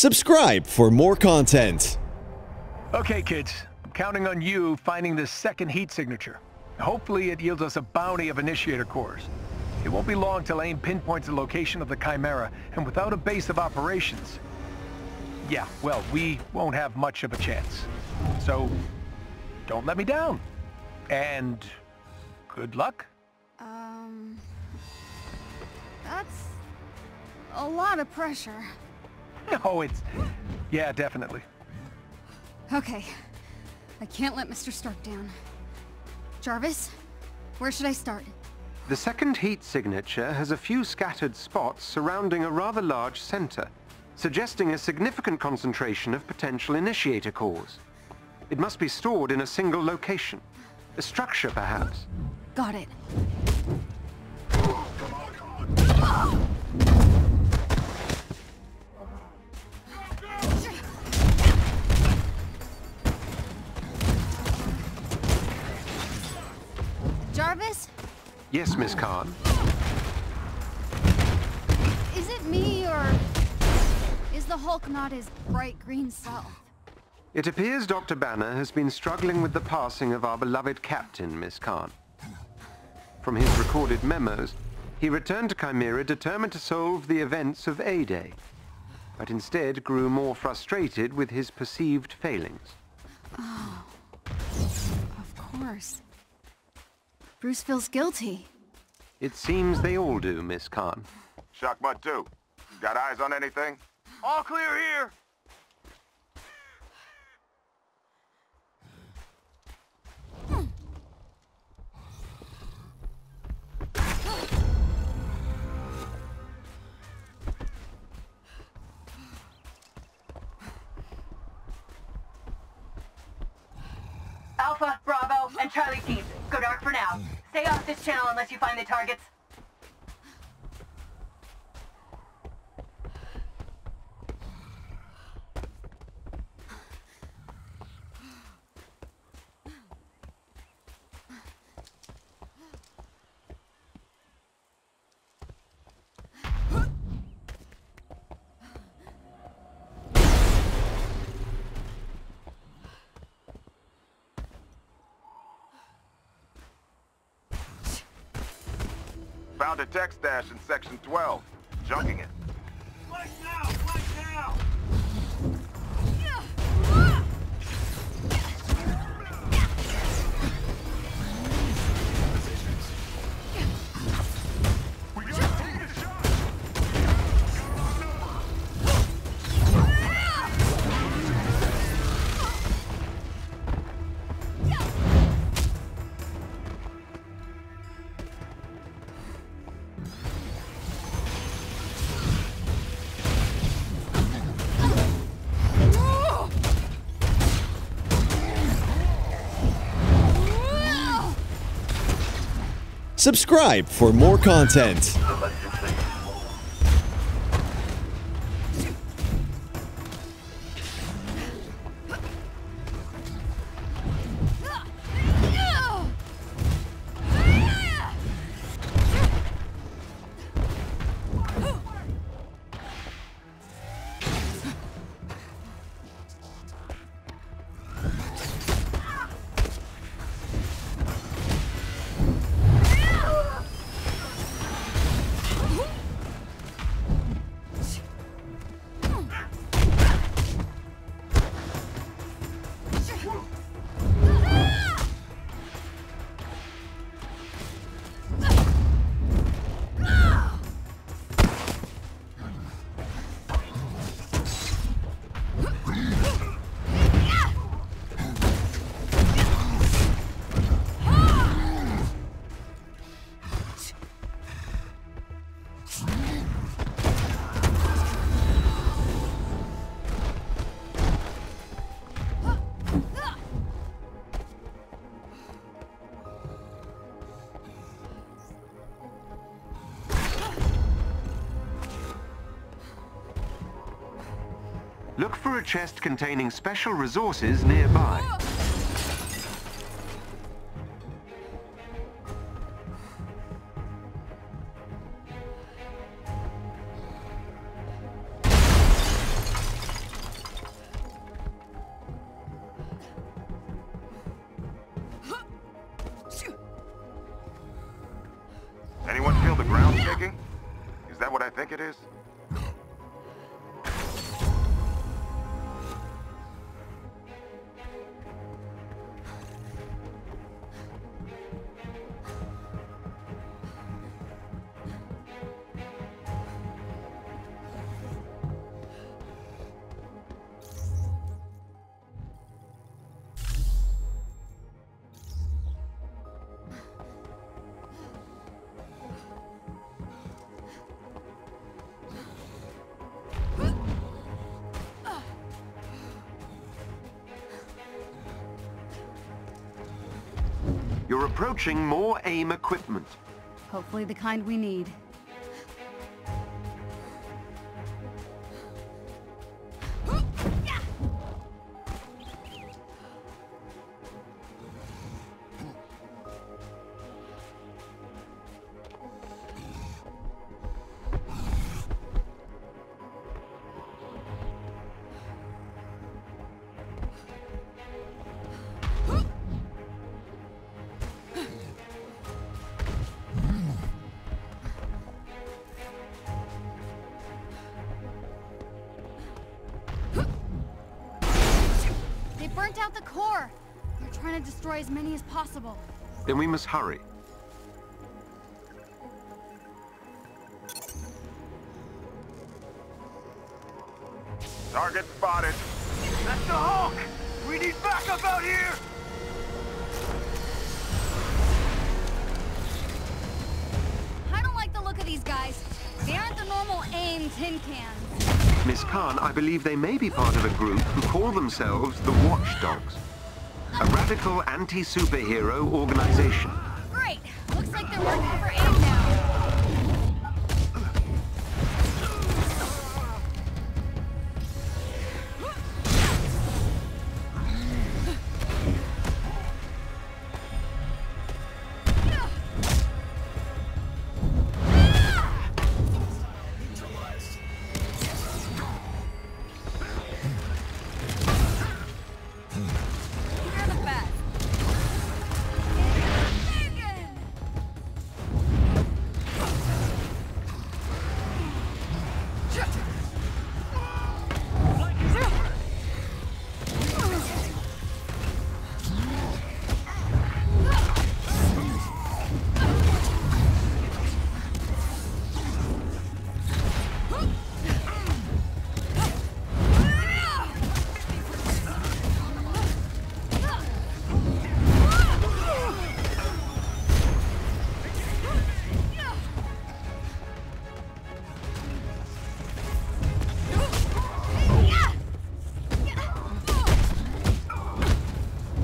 Subscribe for more content. Okay, kids. I'm counting on you finding this second heat signature. Hopefully it yields us a bounty of initiator cores. It won't be long till AIM pinpoints the location of the Chimera, and without a base of operations... Yeah, well, we won't have much of a chance. So, don't let me down. And... good luck. Um... That's... a lot of pressure. No, it's... Yeah, definitely. Okay. I can't let Mr. Stark down. Jarvis, where should I start? The second heat signature has a few scattered spots surrounding a rather large center, suggesting a significant concentration of potential initiator cores. It must be stored in a single location. A structure, perhaps. Got it. Jarvis? Yes, Miss Khan. Is it me, or... is the Hulk not his bright green self? It appears Dr. Banner has been struggling with the passing of our beloved captain, Miss Khan. From his recorded memos, he returned to Chimera determined to solve the events of A-Day, but instead grew more frustrated with his perceived failings. Oh. Of course. Bruce feels guilty. It seems they all do, Miss Khan. Shockmut 2. Got eyes on anything? All clear here. Alpha, Bravo, and Charlie teams, go dark for now. Stay off this channel unless you find the targets. Found a tech stash in Section 12. Junking it. Now! Subscribe for more content. for a chest containing special resources nearby. Anyone feel the ground shaking? Is that what I think it is? Approaching more AIM equipment. Hopefully the kind we need. Trying to destroy as many as possible. Then we must hurry. Target spotted. That's the Hulk! We need backup out here! I don't like the look of these guys. They aren't the normal AIM tin cans. Miss Khan, I believe they may be part of a group who call themselves the Watchdogs. A radical anti-superhero organization. Great! Looks like they're working for AIM now.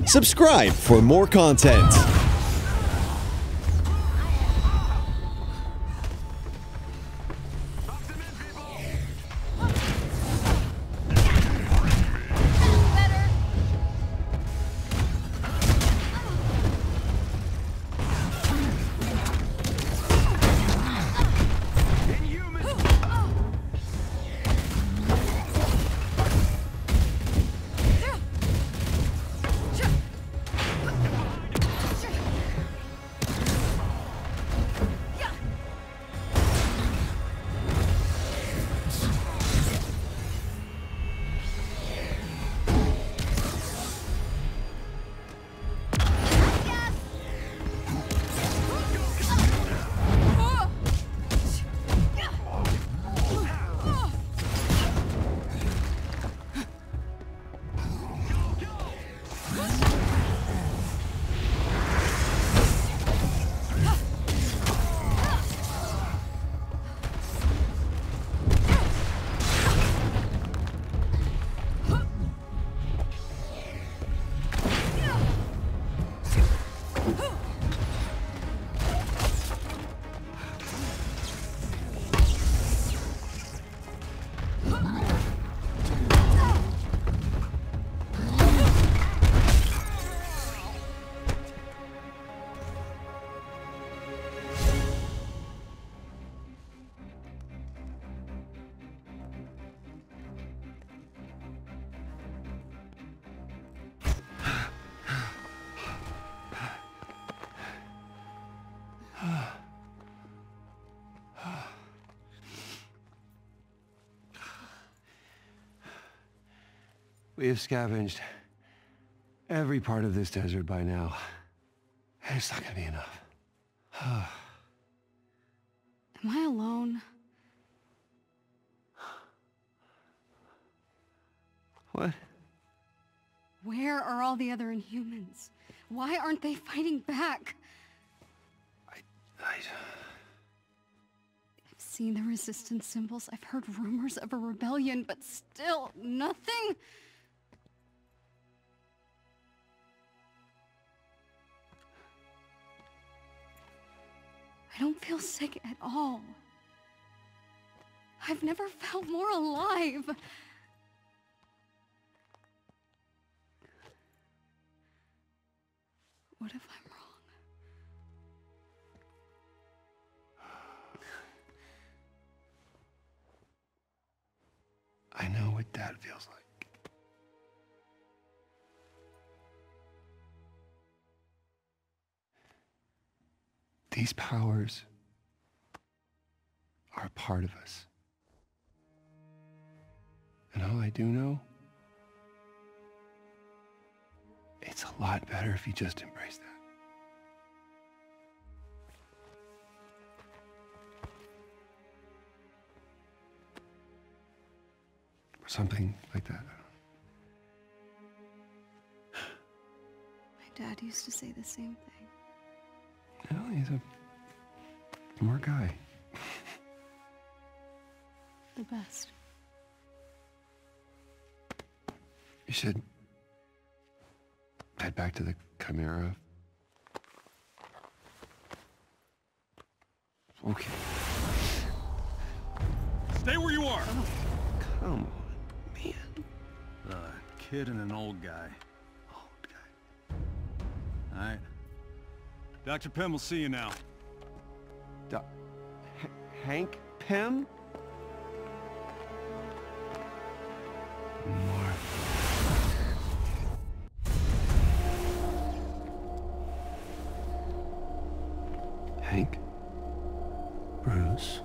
Subscribe for more content. We have scavenged every part of this desert by now. And it's not gonna be enough. Am I alone? What? Where are all the other Inhumans? Why aren't they fighting back? I... I've seen the resistance symbols, I've heard rumors of a rebellion, but still, nothing? I don't feel sick at all. I've never felt more alive. What if I'm wrong? I know what Dad feels like. These powers are a part of us. And all I do know, it's a lot better if you just embrace that. Or something like that. My dad used to say the same thing. Well, he's a smart guy. The best. You should head back to the Chimera. Okay. Stay where you are! Come on, man. A kid and an old guy. Old guy. Alright. Dr. Pym will see you now. Do- H- Hank Pym? Hank? Bruce,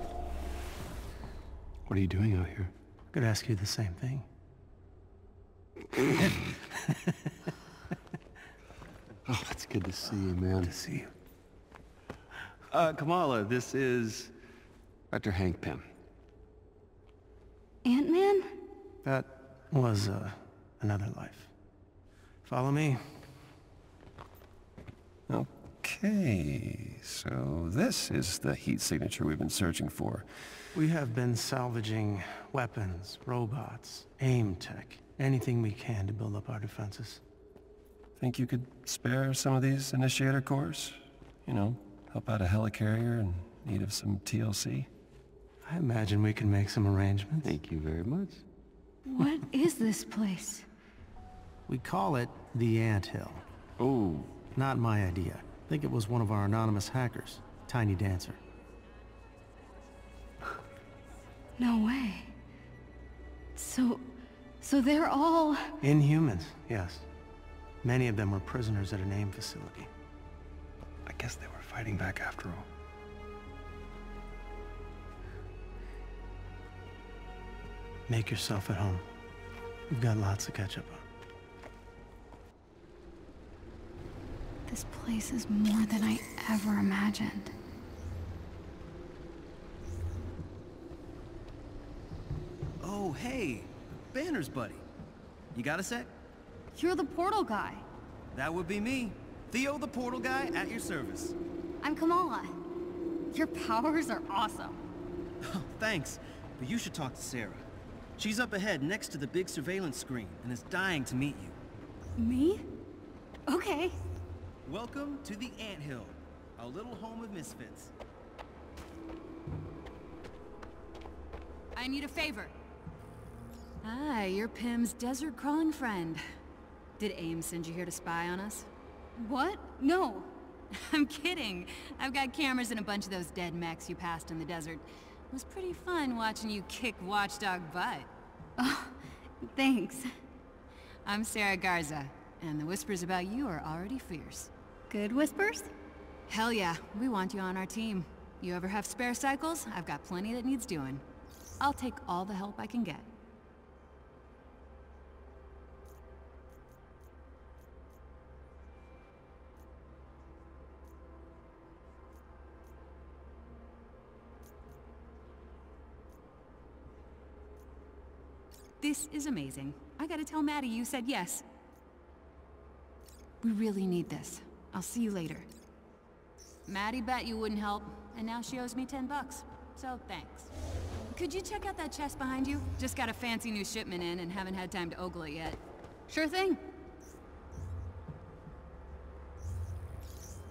What are you doing out here? could ask you the same thing. It's good to see you, man. To see you. Uh, Kamala, this is Dr. Hank Pym. Ant-Man? That was, uh, another life. Follow me. Okay, so this is the heat signature we've been searching for. We have been salvaging weapons, robots, aim tech, anything we can to build up our defenses. Think you could spare some of these initiator cores? You know, help out a helicarrier in need of some TLC? I imagine we can make some arrangements. Thank you very much. What is this place? We call it the Ant Hill. Oh, Not my idea. I think it was one of our anonymous hackers, Tiny Dancer. No way. So... so they're all... Inhumans, yes. Many of them were prisoners at an AIM facility. I guess they were fighting back after all. Make yourself at home. We've got lots to catch up on. This place is more than I ever imagined. Oh, hey! Banner's buddy. You got a sec? You're the portal guy. That would be me. Theo the portal guy at your service. I'm Kamala. Your powers are awesome. Oh, thanks. But you should talk to Sarah. She's up ahead next to the big surveillance screen and is dying to meet you. Me? Okay. Welcome to the Ant Hill, our little home of misfits. I need a favor. Ah, you're Pym's desert-crawling friend. Did AIM send you here to spy on us? What? No. I'm kidding. I've got cameras in a bunch of those dead mechs you passed in the desert. It was pretty fun watching you kick Watchdog butt. Oh, thanks. I'm Sarah Garza, and the whispers about you are already fierce. Good whispers? Hell yeah, we want you on our team. You ever have spare cycles? I've got plenty that needs doing. I'll take all the help I can get. This is amazing. I gotta tell Maddie you said yes. We really need this. I'll see you later. Maddie bet you wouldn't help, and now she owes me 10 bucks. So thanks. Could you check out that chest behind you? Just got a fancy new shipment in and haven't had time to ogle it yet. Sure thing.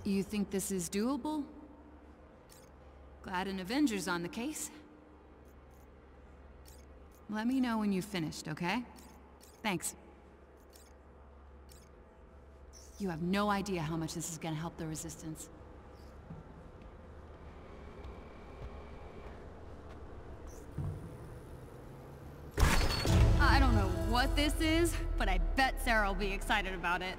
You think this is doable? Glad an Avenger's on the case. Let me know when you've finished, okay? Thanks. You have no idea how much this is gonna help the Resistance. I don't know what this is, but I bet Sarah will be excited about it.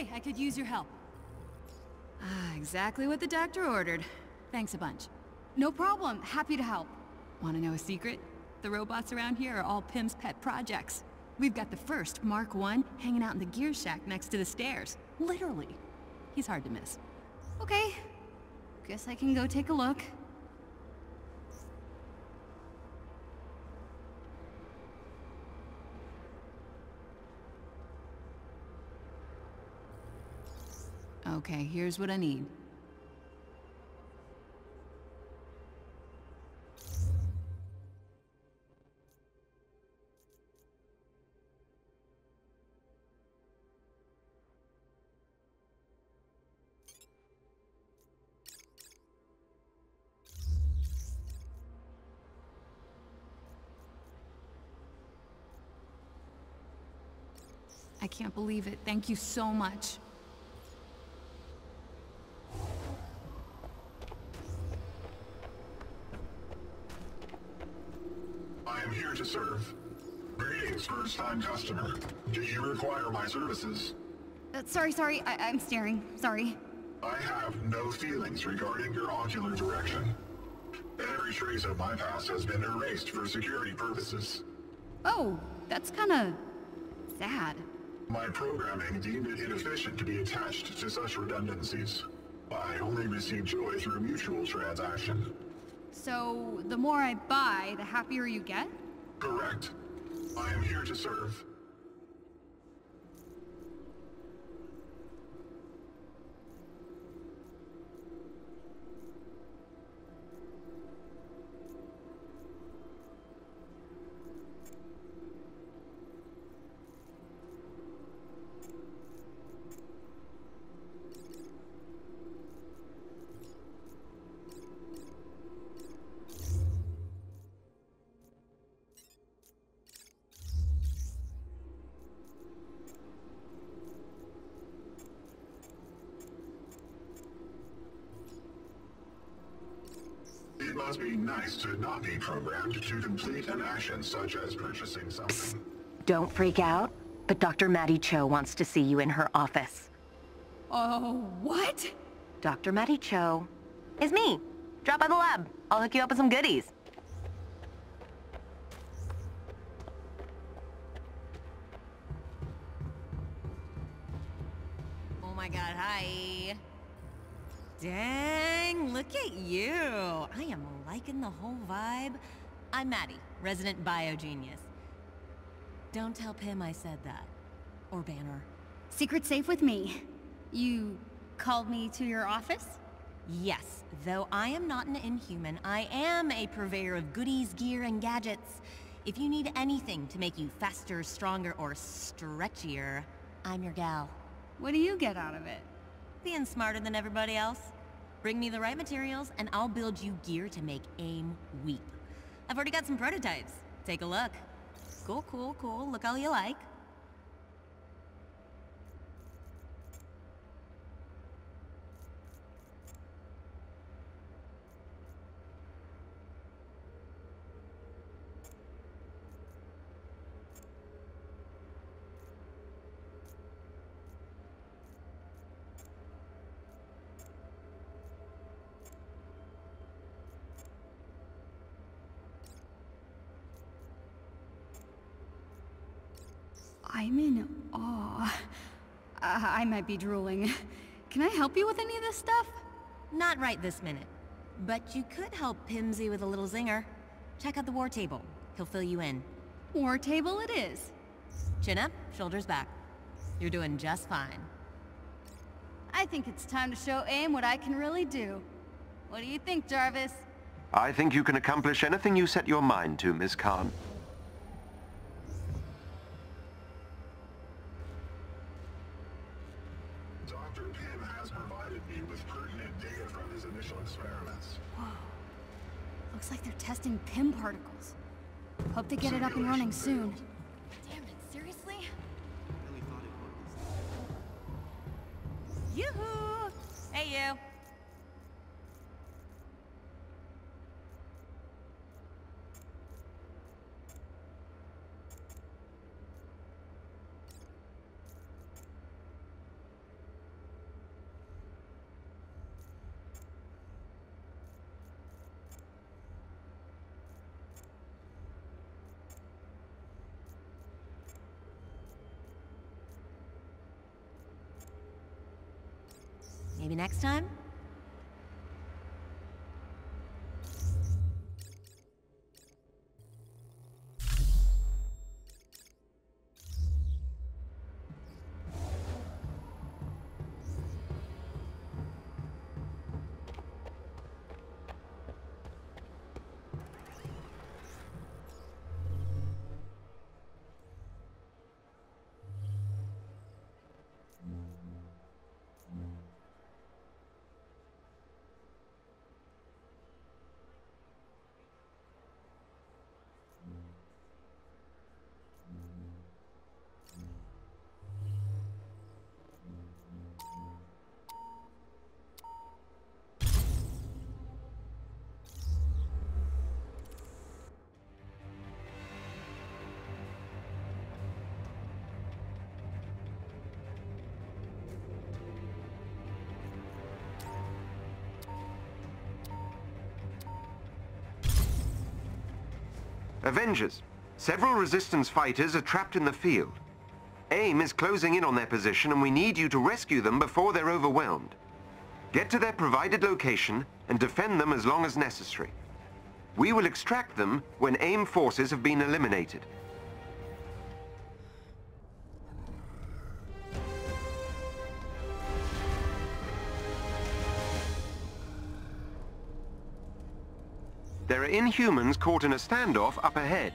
Hey, I could use your help. Ah, exactly what the doctor ordered. Thanks a bunch. No problem. Happy to help. Want to know a secret? The robots around here are all Pym's pet projects. We've got the first, Mark 1, hanging out in the gear shack next to the stairs. Literally. He's hard to miss. Okay. Guess I can go take a look. Okay, here's what I need. I can't believe it. Thank you so much. I am here to serve. Greetings, first-time customer. Do you require my services? Uh, sorry, sorry. I I'm staring. Sorry. I have no feelings regarding your ocular direction. Every trace of my past has been erased for security purposes. Oh, that's kinda... sad. My programming deemed it inefficient to be attached to such redundancies. I only receive joy through mutual transaction. So, the more I buy, the happier you get? Correct. I am here to serve. It must be nice to not be programmed to complete an action such as purchasing something. Don't freak out, but Dr. Maddie Cho wants to see you in her office. Oh, what? Dr. Maddie Cho is me. Drop by the lab. I'll hook you up with some goodies. Oh my god, hi. Look at you. I am liking the whole vibe. I'm Maddie, resident biogenius. Don't tell Pym I said that. Or Banner. Secret safe with me. You called me to your office? Yes, though I am not an inhuman, I am a purveyor of goodies, gear, and gadgets. If you need anything to make you faster, stronger, or stretchier, I'm your gal. What do you get out of it? Being smarter than everybody else. Bring me the right materials, and I'll build you gear to make AIM weep. I've already got some prototypes. Take a look. Cool, cool, cool. Look all you like. I'm in awe. I, I might be drooling. Can I help you with any of this stuff? Not right this minute. But you could help Pimsy with a little zinger. Check out the war table. He'll fill you in. War table it is. Chin up, shoulders back. You're doing just fine. I think it's time to show AIM what I can really do. What do you think, Jarvis? I think you can accomplish anything you set your mind to, Miss Khan. Dr. Pym has provided me with pertinent data from his initial experiments. Whoa. Looks like they're testing Pym particles. Hope they get it up and running soon. Damn it, seriously? Yoo-hoo! Hey, you. Next time? Avengers. Several Resistance fighters are trapped in the field. AIM is closing in on their position and we need you to rescue them before they're overwhelmed. Get to their provided location and defend them as long as necessary. We will extract them when AIM forces have been eliminated. Inhumans caught in a standoff up ahead.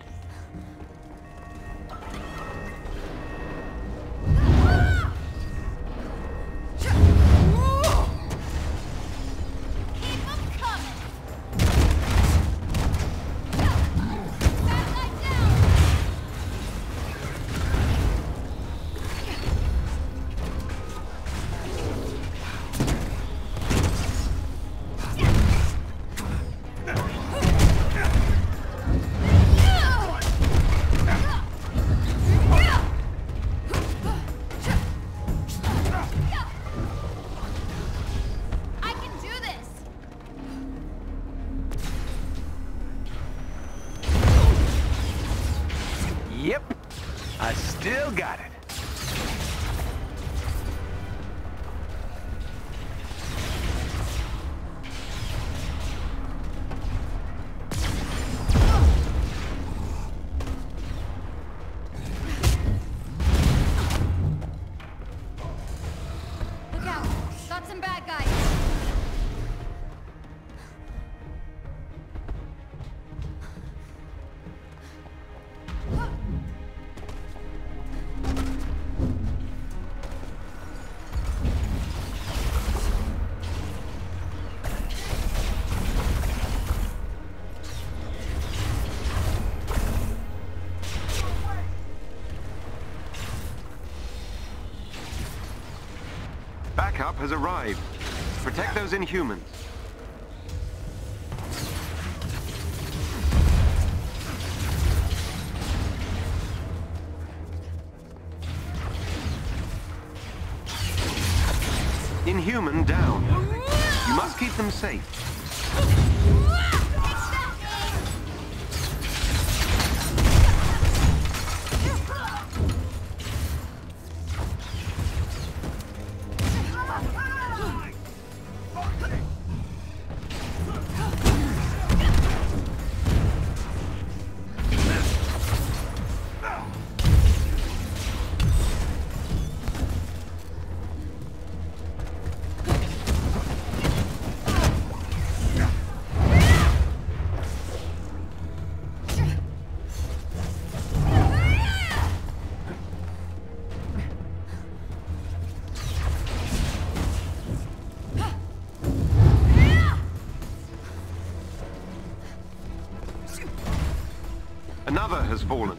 Backup has arrived. Protect those Inhumans. Inhuman down. You must keep them safe. Has fallen.